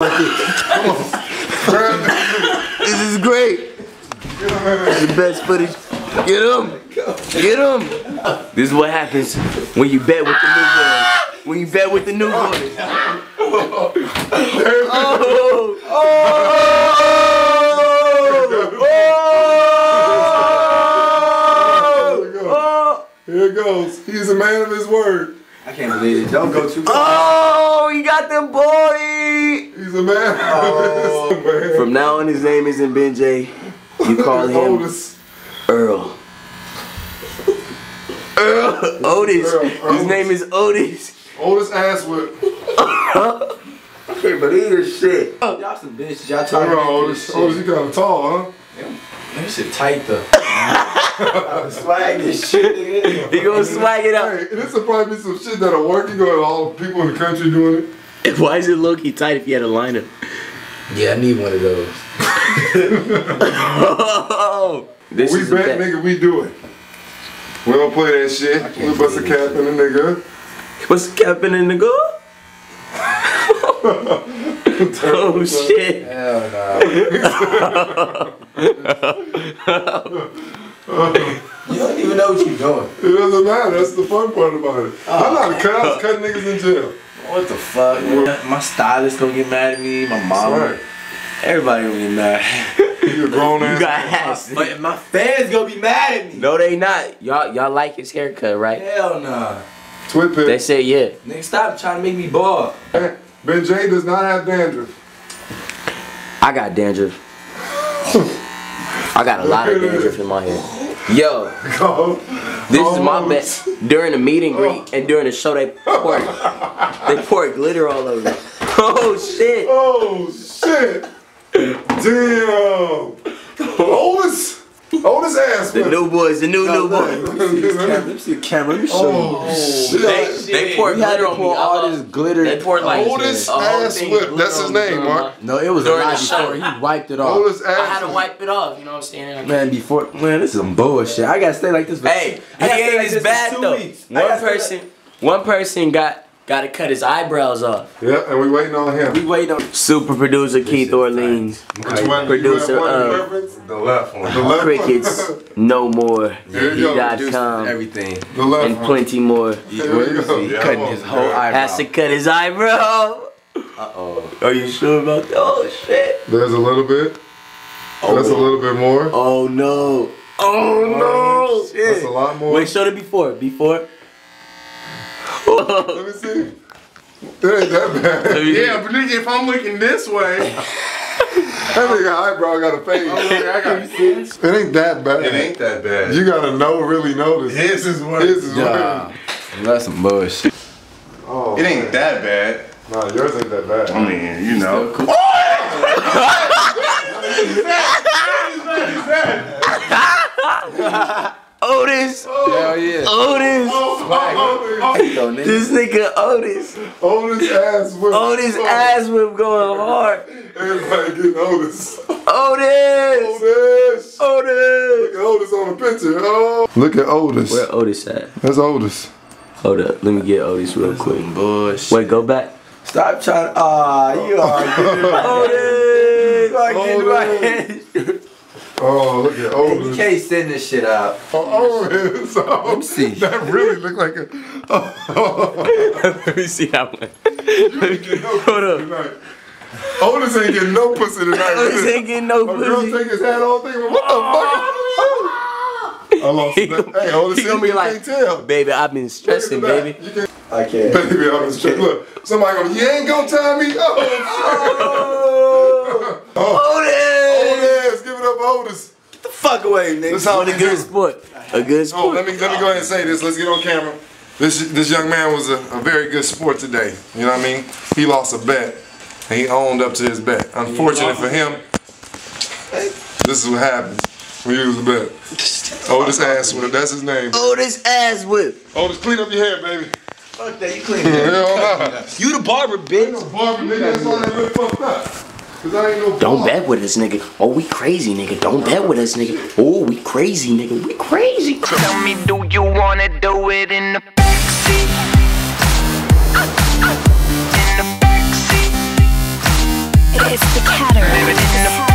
This is great. The best footage. Get him. Get him. This is what happens when you bet with the New Boyz. When you bet with the New Boyz. Oh. Oh. Oh. Here it goes. He's a man of his word. I can't believe it. Don't go too far. Oh, he got them boy. He's a man Oh. of his word. From now on, his name isn't Ben J. You call him Otis. Earl. Earl. Otis. Earl, His Otis. name is Otis. Otis ass whip. I can't believe this shit. Y'all some bitches. Y'all All talking about Otis. this Otis, shit. you kind of tall, huh? That shit tight though. Swag this shit. He gonna swag it up. Hey, this will probably be some shit that'll work. You go all the people in the country doing it. Why is it low key tight if you had a liner? Yeah, I need one of those. Oh, this we is a bet, bet. nigga, we do it. We don't play that shit. We bust a cap in a nigga. What's capping in the goal? oh shit. Hell nah. you don't even know what you're doing. It doesn't matter. That's the fun part about it. I'm not a cut. Cutting niggas in jail. What the fuck? man? My stylist gonna get mad at me. My mom. Right. Everybody gonna get mad. You a grown ass. You got ass. But my fans gonna be mad at me. No, they not. Y'all, y'all like his haircut, right? Hell nah. Twit They say yeah. Nigga, stop trying to make me bald. Ben J does not have dandruff. I got dandruff. I got a lot of dandruff in my hair. Yo, this is my bet. During the meet and greet and during the show, they pour they poured glitter all over. Oh shit. Oh shit! Damn! Otis! Otis ass The whip. New Boyz, the new New Boyz. Let me see the camera. Let me show Oh shit! They, they poured We had glitter to on me. pour I all lost- this glitter. They poured like Otis a whole ass thing whip. That's his name, Mark. No, it was a During lie the show. before. He wiped it off. Otis my- I had to wipe it off. You know what I'm saying? Man, before man, this is some bullshit. I gotta stay like this. For, Hey, I he gotta stay ain't like as this bad though. One person, one person got got to cut his eyebrows off. Yeah, and we waiting on Like, we him. wait on. Super producer Keith Orleans, Which one? Producer, you have one uh. The left one. The left crickets, no more, There you go. dot com, everything. The left and one. plenty more. There you go. Yeah, cutting his whole yeah. eyebrow. Has to cut his eyebrow. Uh oh. Are you sure about that? Oh shit. There's a little bit. That's a little bit more. Oh no. Oh no. That's a lot more. Wait, show the before. Before. Let me see. It ain't that bad. Yeah, but nigga, if I'm looking this way, That nigga eyebrow got a fade. Oh, I got It ain't that bad. It ain't that bad. You gotta know, really notice. His is what. His is Nah, that's some bullshit. Oh, It ain't that bad. Nah, yours ain't that bad. I mean, you know. Otis. Hell yeah. Otis. Oh, This nigga Otis. Otis ass whip. Otis Oh, ass whip going hard. Everybody getting Otis. Otis. Otis. Otis. Look at Otis on the picture. Oh. Look at Otis. Where Otis at? That's Otis. Hold up. Let me get Otis real quick. some bullshit. Wait, go back. Stop trying. Ah, you are. Otis. You are getting Otis. right. Oh, look at You can't send this shit out. Oh, Otis. Oh, oh. Let me see. That really look like a. Oh. Let me see that one. Hold up. Otis ain't getting no pussy tonight. Otis ain't getting no A girl take his hat off, thinking, what the oh. fuck? I lost He that. gonna- Hey, Otis, he gonna you can't like, tell. Baby, I've been stressing, Look baby. can't- I can't. Baby, I'm stressing. Look, somebody going, you ain't gonna tell me. Oh, Oh, oh. Otis. Otis, give it up, Fuck away, nigga. This how What a good do. sport. A good sport. Oh, let me let me go ahead and say this. Let's get on camera. This this young man was a, a very good sport today. You know what I mean? He lost a bet, and he owned up to his bet. Unfortunate for him, this is what happened when you lose a bet. Otis Asswhoop, that's his name. Otis ass whip. Otis, clean up your hair, baby. Fuck that. You clean Hell nah. You the barber, bitch. No barber, nigga. That's why they look fucked up. No Don't bet with us, nigga. Oh, we crazy, nigga. Don't bet with us, nigga. Oh, we crazy, nigga. We crazy. Tell me, do you wanna do it in the backseat? In the backseat. It's the cataract.